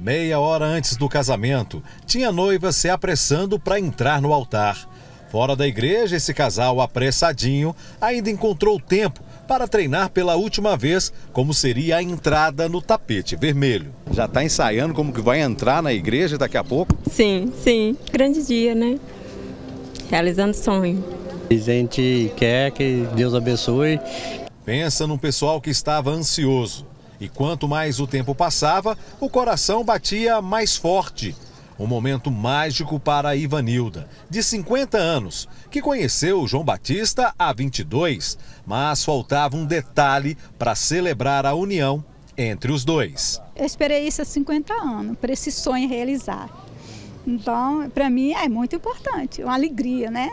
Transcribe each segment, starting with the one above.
Meia hora antes do casamento, tinha noiva se apressando para entrar no altar. Fora da igreja, esse casal apressadinho ainda encontrou tempo para treinar pela última vez como seria a entrada no tapete vermelho. Já está ensaiando como que vai entrar na igreja daqui a pouco? Sim, sim. Grande dia, né? Realizando sonho. A gente quer que Deus abençoe. Pensa num pessoal que estava ansioso. E quanto mais o tempo passava, o coração batia mais forte. Um momento mágico para a Ivanilda, de 50 anos, que conheceu João Batista há 22, mas faltava um detalhe para celebrar a união entre os dois. Eu esperei isso há 50 anos, para esse sonho realizar. Então, para mim é muito importante, uma alegria, né?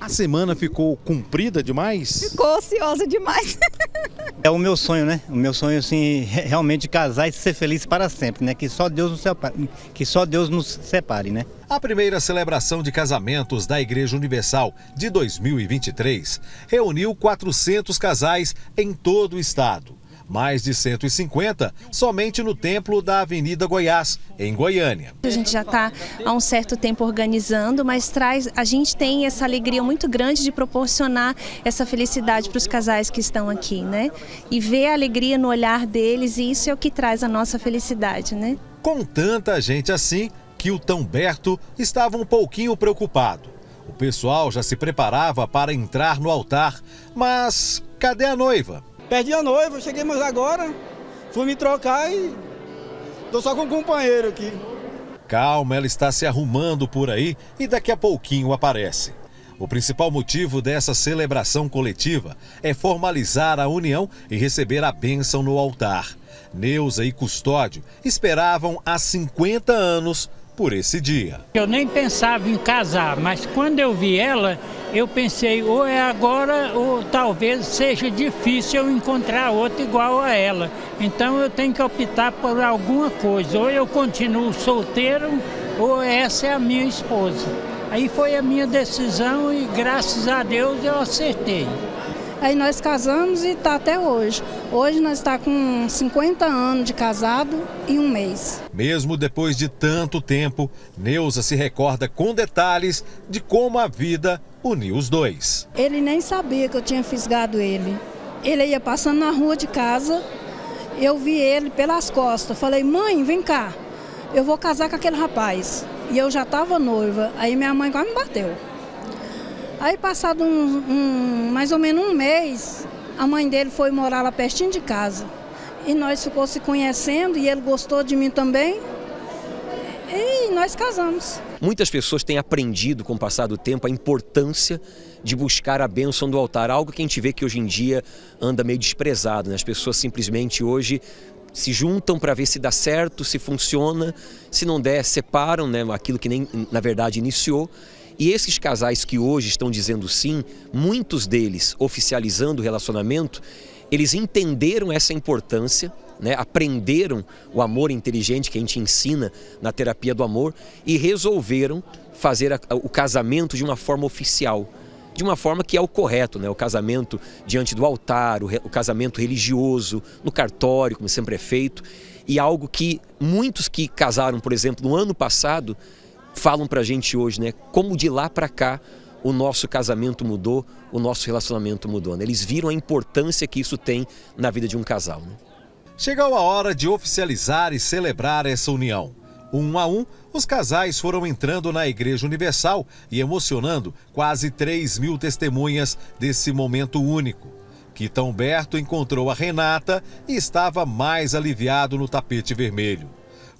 A semana ficou comprida demais? Ficou ociosa demais. é o meu sonho, né? O meu sonho, assim, realmente casar e ser feliz para sempre, né? Que só Deus nos separe, que só Deus nos separe, né? A primeira celebração de casamentos da Igreja Universal de 2023 reuniu 400 casais em todo o estado mais de 150 somente no templo da Avenida Goiás, em Goiânia. A gente já está há um certo tempo organizando, mas traz, a gente tem essa alegria muito grande de proporcionar essa felicidade para os casais que estão aqui, né? E ver a alegria no olhar deles, e isso é o que traz a nossa felicidade, né? Com tanta gente assim, que o Tamberto estava um pouquinho preocupado. O pessoal já se preparava para entrar no altar, mas cadê a noiva? Perdi a noiva, cheguei mais agora, fui me trocar e tô só com um companheiro aqui. Calma, ela está se arrumando por aí e daqui a pouquinho aparece. O principal motivo dessa celebração coletiva é formalizar a união e receber a bênção no altar. Neuza e Custódio esperavam há 50 anos por esse dia. Eu nem pensava em casar, mas quando eu vi ela, eu pensei, ou é agora, ou talvez seja difícil eu encontrar outra igual a ela. Então eu tenho que optar por alguma coisa. Ou eu continuo solteiro, ou essa é a minha esposa. Aí foi a minha decisão e graças a Deus eu acertei. Aí nós casamos e está até hoje. Hoje nós está com 50 anos de casado e um mês. Mesmo depois de tanto tempo, Neuza se recorda com detalhes de como a vida uniu os dois. Ele nem sabia que eu tinha fisgado ele. Ele ia passando na rua de casa, eu vi ele pelas costas. Falei, mãe, vem cá, eu vou casar com aquele rapaz. E eu já estava noiva. Aí minha mãe quase me bateu. Aí passado um, um, mais ou menos um mês, a mãe dele foi morar lá pertinho de casa. E nós ficou se conhecendo e ele gostou de mim também. E nós casamos. Muitas pessoas têm aprendido com o passar do tempo a importância de buscar a bênção do altar, algo que a gente vê que hoje em dia anda meio desprezado. Né? As pessoas simplesmente hoje se juntam para ver se dá certo, se funciona, se não der, separam né, aquilo que nem na verdade iniciou e esses casais que hoje estão dizendo sim, muitos deles oficializando o relacionamento, eles entenderam essa importância, né, aprenderam o amor inteligente que a gente ensina na terapia do amor e resolveram fazer a, o casamento de uma forma oficial de uma forma que é o correto, né? o casamento diante do altar, o, o, casamento religioso, no cartório, como sempre é feito, e algo que muitos que casaram, por exemplo, no ano passado, falam para a gente hoje, né? Como de lá para cá o nosso casamento mudou, o nosso relacionamento mudou. Né? Eles viram a importância que isso tem na vida de um casal. Né? Chegou a hora de oficializar e celebrar essa união. Um a um, os casais foram entrando na Igreja Universal e emocionando quase 3 mil testemunhas desse momento único. Quitão Berto encontrou a Renata e estava mais aliviado no tapete vermelho.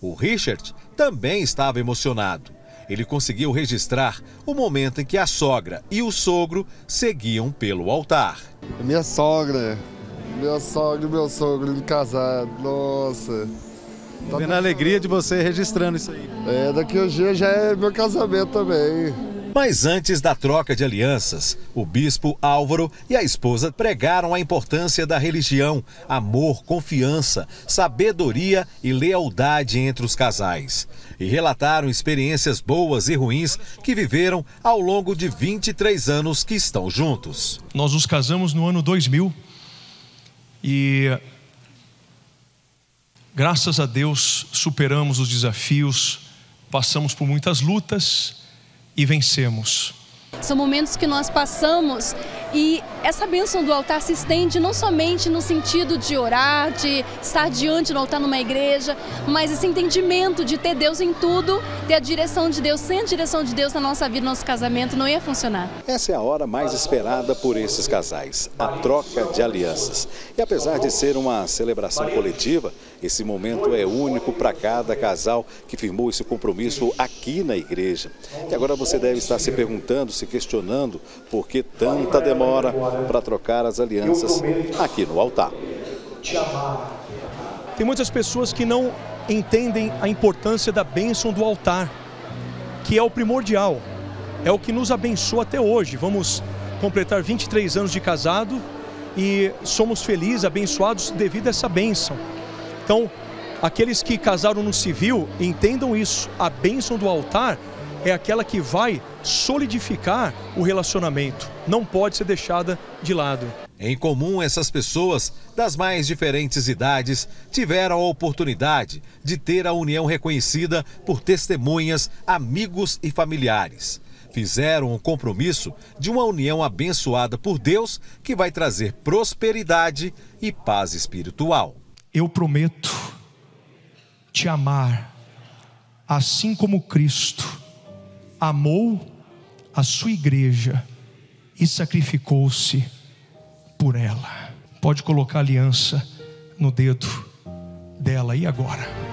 O Richard também estava emocionado ele conseguiu registrar o momento em que a sogra e o sogro seguiam pelo altar. Minha sogra, minha sogra e meu sogro casados, nossa. Tá vendo a alegria de você registrando isso aí. É, daqui a um dia já é meu casamento também. Mas antes da troca de alianças, o bispo Álvaro e a esposa pregaram a importância da religião, amor, confiança, sabedoria e lealdade entre os casais. E relataram experiências boas e ruins que viveram ao longo de 23 anos que estão juntos. Nós nos casamos no ano 2000 e Graças a Deus superamos os desafios, passamos por muitas lutas e vencemos. São momentos que nós passamos e essa bênção do altar se estende não somente no sentido de orar, de estar diante do altar numa igreja, mas esse entendimento de ter Deus em tudo, ter a direção de Deus, sem a direção de Deus na nossa vida, no nosso casamento, não ia funcionar. Essa é a hora mais esperada por esses casais, a troca de alianças. E apesar de ser uma celebração coletiva, esse momento é único para cada casal que firmou esse compromisso aqui na igreja. E agora você deve estar se perguntando, se questionando por que tanta demora para trocar as alianças aqui no altar. Tem muitas pessoas que não entendem a importância da bênção do altar, que é o primordial, é o que nos abençoa até hoje. Vamos completar 23 anos de casado e somos felizes, abençoados devido a essa bênção. Então, aqueles que casaram no civil, entendam isso. A bênção do altar é aquela que vai solidificar o relacionamento. Não pode ser deixada de lado. Em comum, essas pessoas das mais diferentes idades tiveram a oportunidade de ter a união reconhecida por testemunhas, amigos e familiares. Fizeram um compromisso de uma união abençoada por Deus que vai trazer prosperidade e paz espiritual. Eu prometo te amar, assim como Cristo amou a sua igreja e sacrificou-se por ela. Pode colocar aliança no dedo dela e agora.